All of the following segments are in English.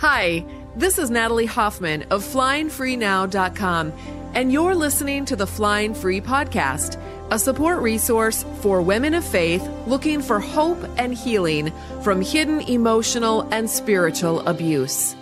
Hi, this is Natalie Hoffman of FlyingFreeNow.com, and you're listening to the Flying Free Podcast, a support resource for women of faith looking for hope and healing from hidden emotional and spiritual abuse.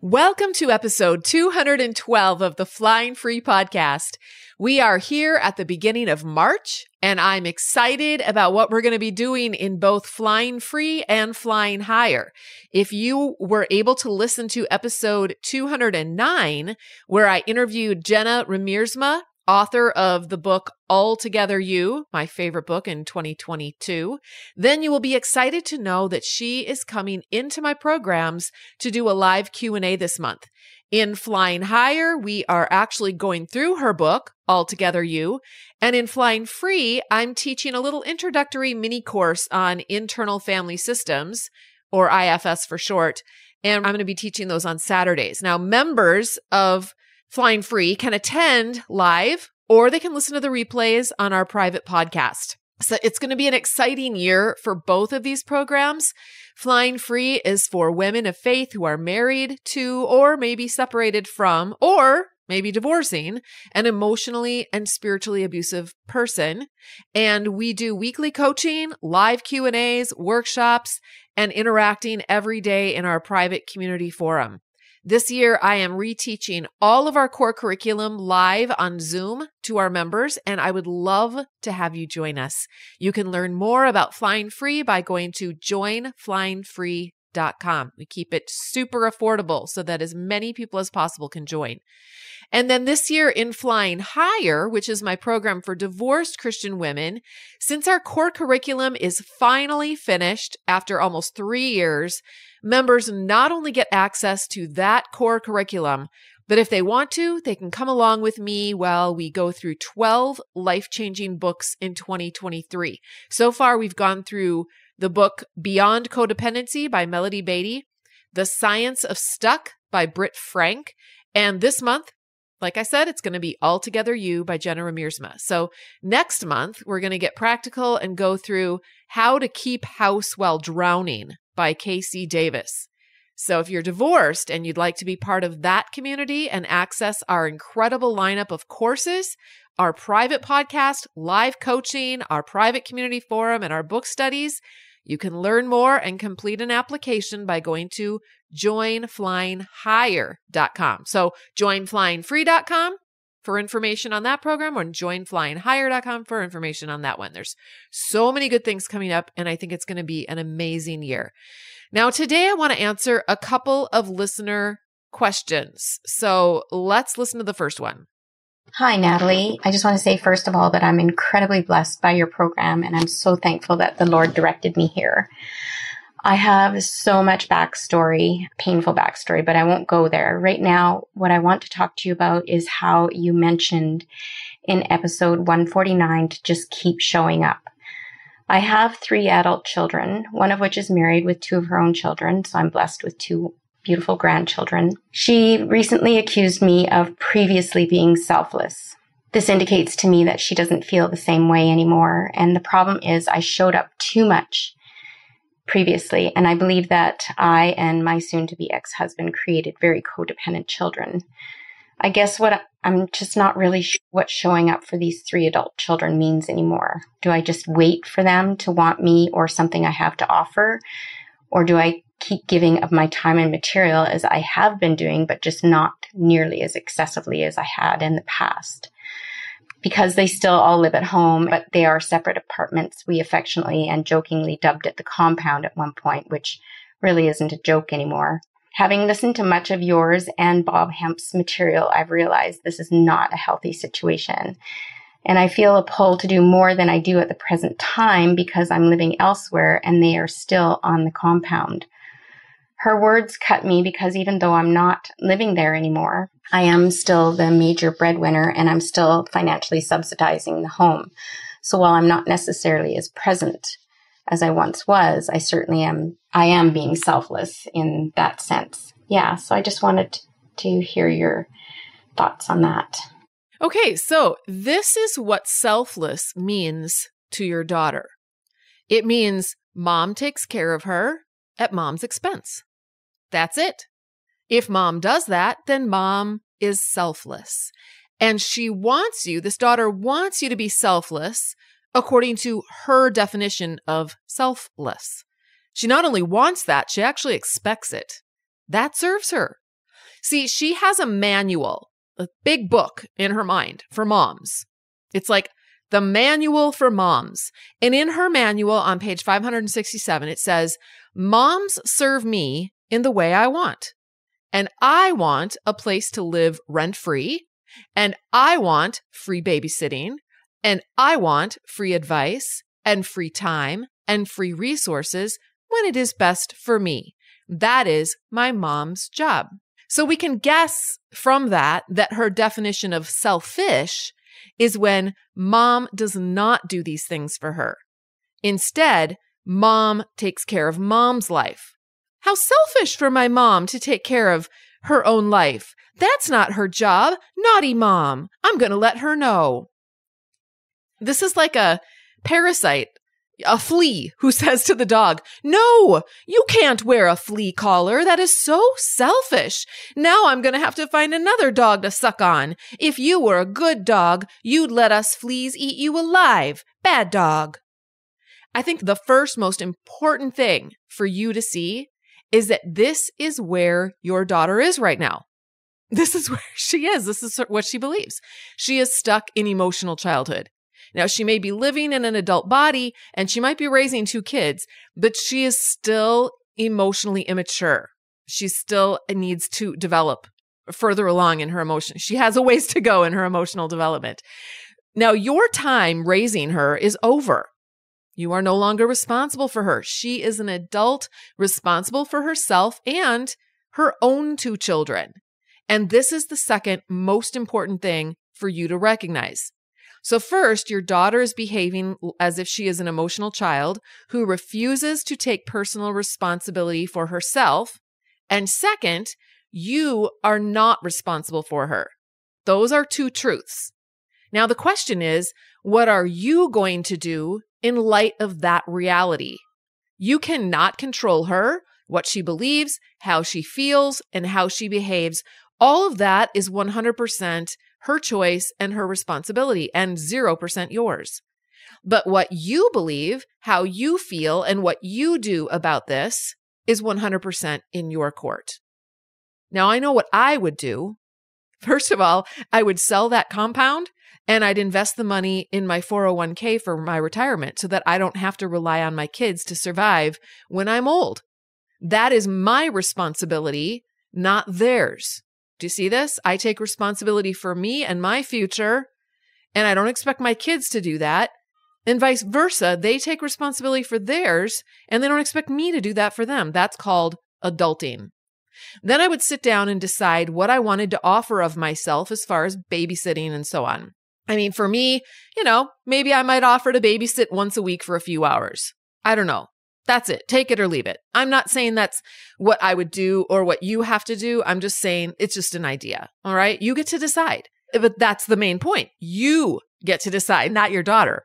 Welcome to episode 212 of the Flying Free Podcast. We are here at the beginning of March, and I'm excited about what we're going to be doing in both Flying Free and Flying Higher. If you were able to listen to episode 209, where I interviewed Jenna Riemersma, author of the book Altogether You, my favorite book in 2022, then you will be excited to know that she is coming into my programs to do a live Q&A this month. In Flying Higher, we are actually going through her book, Altogether You. And in Flying Free, I'm teaching a little introductory mini course on internal family systems, or IFS for short. And I'm going to be teaching those on Saturdays. Now, members of Flying Free can attend live or they can listen to the replays on our private podcast. So it's going to be an exciting year for both of these programs. Flying Free is for women of faith who are married to or maybe separated from or maybe divorcing an emotionally and spiritually abusive person and we do weekly coaching live q&a's workshops and interacting every day in our private community forum this year, I am reteaching all of our core curriculum live on Zoom to our members, and I would love to have you join us. You can learn more about Flying Free by going to joinflyingfree.com. We keep it super affordable so that as many people as possible can join. And then this year in Flying Higher, which is my program for divorced Christian women, since our core curriculum is finally finished after almost three years, members not only get access to that core curriculum, but if they want to, they can come along with me while we go through 12 life changing books in 2023. So far, we've gone through the book Beyond Codependency by Melody Beattie, The Science of Stuck by Britt Frank, and this month, like I said, it's going to be Altogether You by Jenna Riemersma. So next month, we're going to get practical and go through How to Keep House While Drowning by KC Davis. So if you're divorced and you'd like to be part of that community and access our incredible lineup of courses, our private podcast, live coaching, our private community forum, and our book studies, you can learn more and complete an application by going to joinflyinghigher.com. So joinflyingfree.com for information on that program or joinflyinghigher.com for information on that one. There's so many good things coming up and I think it's going to be an amazing year. Now today I want to answer a couple of listener questions. So let's listen to the first one. Hi, Natalie. I just want to say, first of all, that I'm incredibly blessed by your program, and I'm so thankful that the Lord directed me here. I have so much backstory, painful backstory, but I won't go there. Right now, what I want to talk to you about is how you mentioned in episode 149 to just keep showing up. I have three adult children, one of which is married with two of her own children, so I'm blessed with two beautiful grandchildren. She recently accused me of previously being selfless. This indicates to me that she doesn't feel the same way anymore. And the problem is I showed up too much previously. And I believe that I and my soon to be ex husband created very codependent children. I guess what I'm just not really sure what showing up for these three adult children means anymore. Do I just wait for them to want me or something I have to offer? Or do I keep giving of my time and material as I have been doing, but just not nearly as excessively as I had in the past. Because they still all live at home, but they are separate apartments. We affectionately and jokingly dubbed it the compound at one point, which really isn't a joke anymore. Having listened to much of yours and Bob Hamp's material, I've realized this is not a healthy situation. And I feel a pull to do more than I do at the present time because I'm living elsewhere and they are still on the compound. Her words cut me because even though I'm not living there anymore, I am still the major breadwinner and I'm still financially subsidizing the home. So while I'm not necessarily as present as I once was, I certainly am, I am being selfless in that sense. Yeah. So I just wanted to hear your thoughts on that. Okay. So this is what selfless means to your daughter. It means mom takes care of her at mom's expense. That's it. If mom does that, then mom is selfless. And she wants you, this daughter wants you to be selfless according to her definition of selfless. She not only wants that, she actually expects it. That serves her. See, she has a manual, a big book in her mind for moms. It's like the manual for moms. And in her manual on page 567, it says, Moms serve me in the way I want. And I want a place to live rent free. And I want free babysitting. And I want free advice and free time and free resources when it is best for me. That is my mom's job. So we can guess from that that her definition of selfish is when mom does not do these things for her. Instead, mom takes care of mom's life. How selfish for my mom to take care of her own life. That's not her job. Naughty mom. I'm going to let her know. This is like a parasite a flea who says to the dog, No, you can't wear a flea collar. That is so selfish. Now I'm going to have to find another dog to suck on. If you were a good dog, you'd let us fleas eat you alive. Bad dog. I think the first most important thing for you to see is that this is where your daughter is right now. This is where she is. This is what she believes. She is stuck in emotional childhood. Now, she may be living in an adult body and she might be raising two kids, but she is still emotionally immature. She still needs to develop further along in her emotion. She has a ways to go in her emotional development. Now, your time raising her is over. You are no longer responsible for her. She is an adult responsible for herself and her own two children. And this is the second most important thing for you to recognize. So, first, your daughter is behaving as if she is an emotional child who refuses to take personal responsibility for herself. And second, you are not responsible for her. Those are two truths. Now, the question is, what are you going to do in light of that reality? You cannot control her, what she believes, how she feels, and how she behaves. All of that is 100% her choice and her responsibility, and 0% yours. But what you believe, how you feel, and what you do about this is 100% in your court. Now, I know what I would do. First of all, I would sell that compound and I'd invest the money in my 401k for my retirement so that I don't have to rely on my kids to survive when I'm old. That is my responsibility, not theirs. Do you see this? I take responsibility for me and my future, and I don't expect my kids to do that. And vice versa, they take responsibility for theirs, and they don't expect me to do that for them. That's called adulting. Then I would sit down and decide what I wanted to offer of myself as far as babysitting and so on. I mean, for me, you know, maybe I might offer to babysit once a week for a few hours. I don't know. That's it. Take it or leave it. I'm not saying that's what I would do or what you have to do. I'm just saying it's just an idea. All right. You get to decide. Eh, but that's the main point. You get to decide, not your daughter.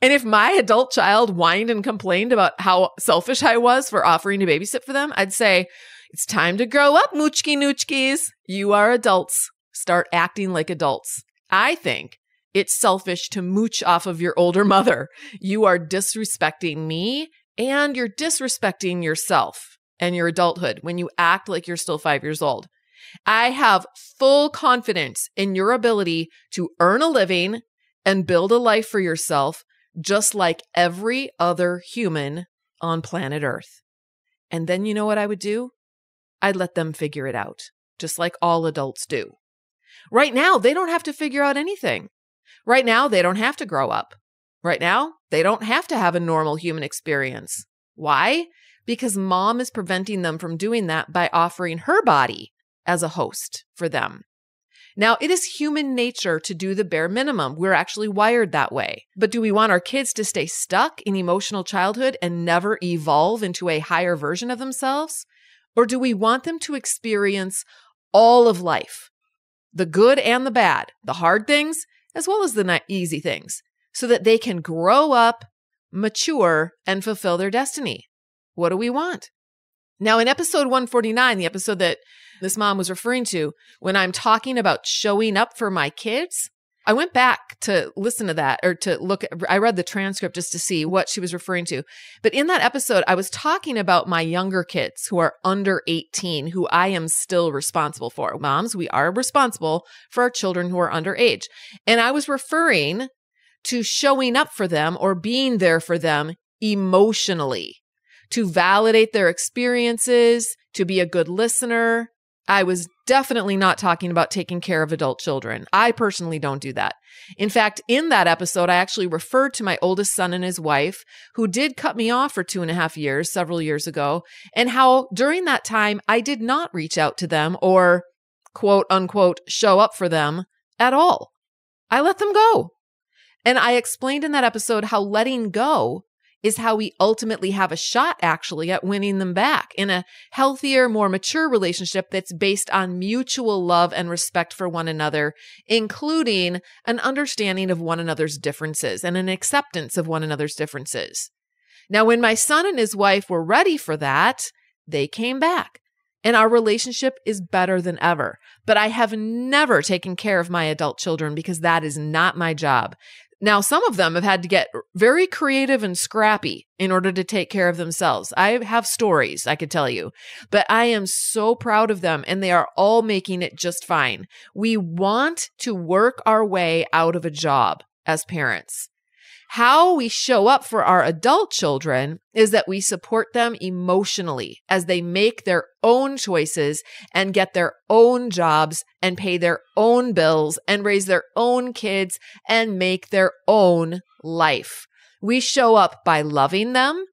And if my adult child whined and complained about how selfish I was for offering to babysit for them, I'd say, it's time to grow up, moochki noochkis. You are adults. Start acting like adults. I think it's selfish to mooch off of your older mother. You are disrespecting me and you're disrespecting yourself and your adulthood when you act like you're still five years old. I have full confidence in your ability to earn a living and build a life for yourself, just like every other human on planet Earth. And then you know what I would do? I'd let them figure it out, just like all adults do. Right now, they don't have to figure out anything. Right now, they don't have to grow up. Right now, they don't have to have a normal human experience. Why? Because mom is preventing them from doing that by offering her body as a host for them. Now, it is human nature to do the bare minimum. We're actually wired that way. But do we want our kids to stay stuck in emotional childhood and never evolve into a higher version of themselves? Or do we want them to experience all of life, the good and the bad, the hard things, as well as the easy things? so that they can grow up, mature, and fulfill their destiny. What do we want? Now, in episode 149, the episode that this mom was referring to, when I'm talking about showing up for my kids, I went back to listen to that or to look. I read the transcript just to see what she was referring to. But in that episode, I was talking about my younger kids who are under 18, who I am still responsible for. Moms, we are responsible for our children who are underage. And I was referring to showing up for them or being there for them emotionally to validate their experiences, to be a good listener, I was definitely not talking about taking care of adult children. I personally don't do that. In fact, in that episode, I actually referred to my oldest son and his wife, who did cut me off for two and a half years several years ago, and how during that time I did not reach out to them or quote unquote show up for them at all. I let them go. And I explained in that episode how letting go is how we ultimately have a shot actually at winning them back in a healthier, more mature relationship that's based on mutual love and respect for one another, including an understanding of one another's differences and an acceptance of one another's differences. Now, when my son and his wife were ready for that, they came back. And our relationship is better than ever. But I have never taken care of my adult children because that is not my job. Now, some of them have had to get very creative and scrappy in order to take care of themselves. I have stories I could tell you, but I am so proud of them and they are all making it just fine. We want to work our way out of a job as parents. How we show up for our adult children is that we support them emotionally as they make their own choices and get their own jobs and pay their own bills and raise their own kids and make their own life. We show up by loving them,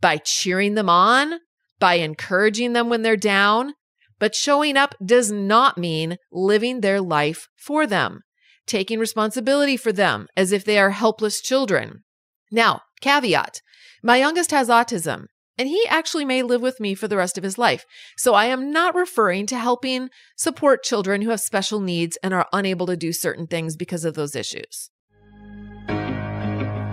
by cheering them on, by encouraging them when they're down. But showing up does not mean living their life for them taking responsibility for them as if they are helpless children. Now, caveat my youngest has autism, and he actually may live with me for the rest of his life. So I am not referring to helping support children who have special needs and are unable to do certain things because of those issues.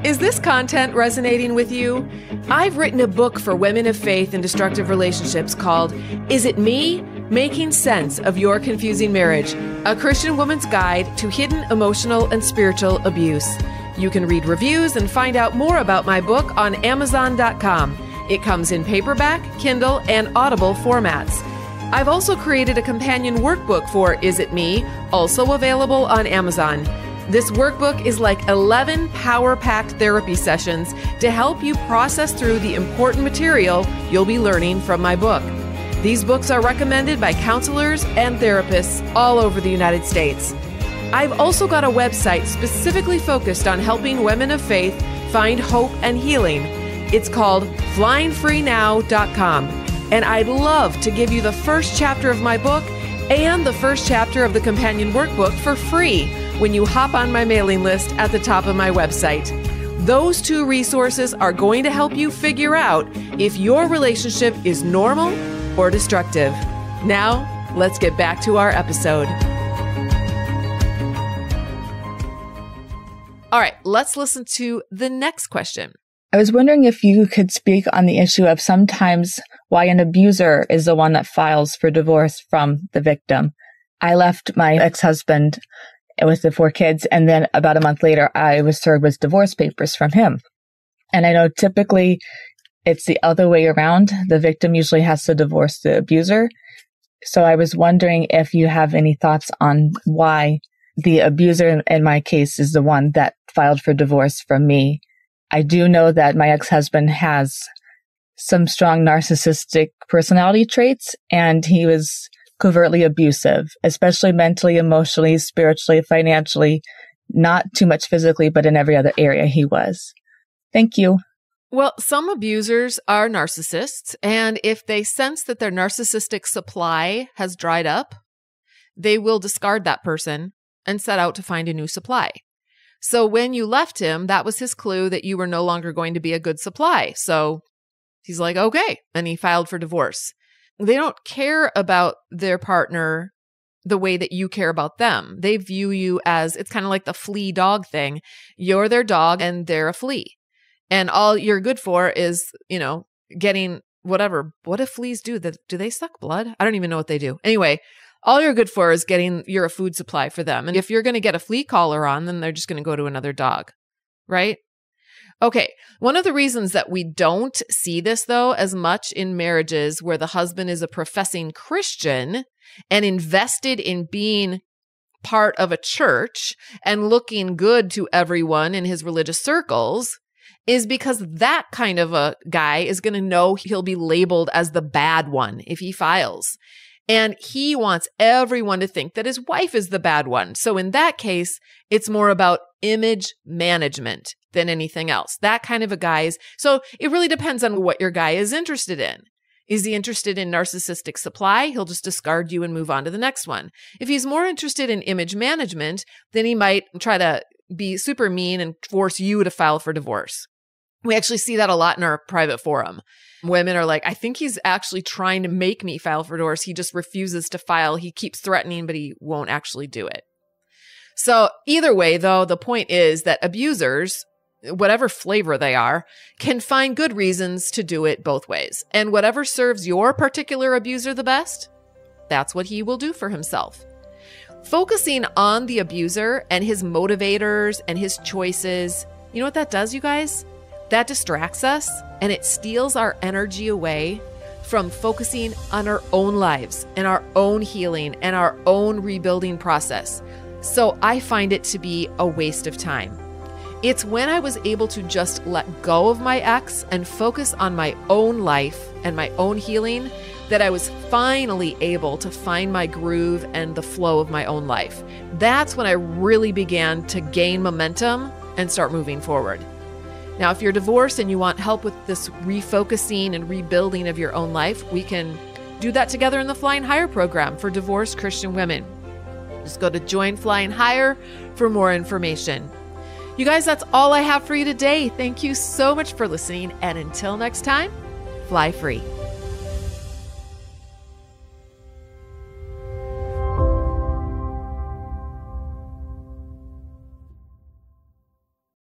Is this content resonating with you? I've written a book for women of faith in destructive relationships called Is It Me? Making Sense of Your Confusing Marriage, a Christian woman's guide to hidden emotional and spiritual abuse. You can read reviews and find out more about my book on Amazon.com. It comes in paperback, Kindle, and Audible formats. I've also created a companion workbook for Is It Me, also available on Amazon. This workbook is like 11 power packed therapy sessions to help you process through the important material you'll be learning from my book. These books are recommended by counselors and therapists all over the United States. I've also got a website specifically focused on helping women of faith find hope and healing. It's called flyingfreenow.com. And I'd love to give you the first chapter of my book and the first chapter of the companion workbook for free when you hop on my mailing list at the top of my website. Those two resources are going to help you figure out if your relationship is normal or destructive. Now, let's get back to our episode. All right, let's listen to the next question. I was wondering if you could speak on the issue of sometimes why an abuser is the one that files for divorce from the victim. I left my ex-husband with the four kids. And then about a month later, I was served with divorce papers from him. And I know typically it's the other way around. The victim usually has to divorce the abuser. So I was wondering if you have any thoughts on why the abuser in my case is the one that filed for divorce from me. I do know that my ex-husband has some strong narcissistic personality traits and he was covertly abusive, especially mentally, emotionally, spiritually, financially, not too much physically, but in every other area he was. Thank you. Well, some abusers are narcissists, and if they sense that their narcissistic supply has dried up, they will discard that person and set out to find a new supply. So when you left him, that was his clue that you were no longer going to be a good supply. So he's like, okay. And he filed for divorce they don't care about their partner the way that you care about them. They view you as it's kind of like the flea dog thing. You're their dog and they're a flea. And all you're good for is, you know, getting whatever. What do fleas do? that Do they suck blood? I don't even know what they do. Anyway, all you're good for is getting you're a food supply for them. And if you're going to get a flea collar on, then they're just going to go to another dog, right? Okay. One of the reasons that we don't see this though as much in marriages where the husband is a professing Christian and invested in being part of a church and looking good to everyone in his religious circles is because that kind of a guy is going to know he'll be labeled as the bad one if he files. And he wants everyone to think that his wife is the bad one. So in that case, it's more about image management than anything else. That kind of a guy is, so it really depends on what your guy is interested in. Is he interested in narcissistic supply? He'll just discard you and move on to the next one. If he's more interested in image management, then he might try to be super mean and force you to file for divorce. We actually see that a lot in our private forum. Women are like, I think he's actually trying to make me file for divorce. He just refuses to file. He keeps threatening, but he won't actually do it. So, either way, though, the point is that abusers, whatever flavor they are, can find good reasons to do it both ways. And whatever serves your particular abuser the best, that's what he will do for himself. Focusing on the abuser and his motivators and his choices, you know what that does, you guys? That distracts us and it steals our energy away from focusing on our own lives and our own healing and our own rebuilding process. So I find it to be a waste of time. It's when I was able to just let go of my ex and focus on my own life and my own healing that I was finally able to find my groove and the flow of my own life. That's when I really began to gain momentum and start moving forward. Now, if you're divorced and you want help with this refocusing and rebuilding of your own life, we can do that together in the Flying Higher program for divorced Christian women. Just go to Join Flying Higher for more information. You guys, that's all I have for you today. Thank you so much for listening. And until next time, fly free.